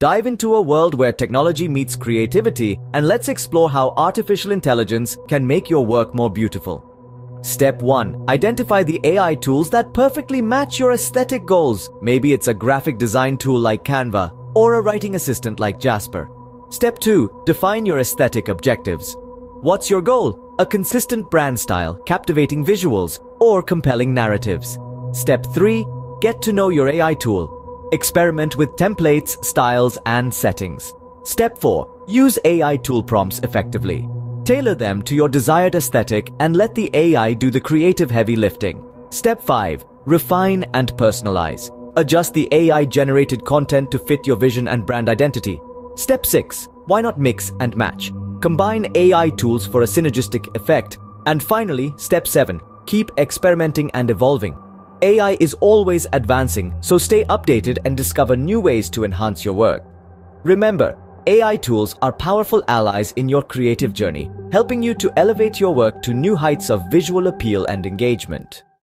Dive into a world where technology meets creativity and let's explore how artificial intelligence can make your work more beautiful. Step 1. Identify the AI tools that perfectly match your aesthetic goals. Maybe it's a graphic design tool like Canva or a writing assistant like Jasper. Step 2. Define your aesthetic objectives. What's your goal? A consistent brand style, captivating visuals, or compelling narratives. Step 3. Get to know your AI tool. Experiment with templates, styles, and settings. Step 4. Use AI tool prompts effectively. Tailor them to your desired aesthetic and let the AI do the creative heavy lifting. Step 5. Refine and personalize. Adjust the AI generated content to fit your vision and brand identity. Step 6. Why not mix and match? Combine AI tools for a synergistic effect. And finally, step 7. Keep experimenting and evolving. AI is always advancing, so stay updated and discover new ways to enhance your work. Remember, AI tools are powerful allies in your creative journey, helping you to elevate your work to new heights of visual appeal and engagement.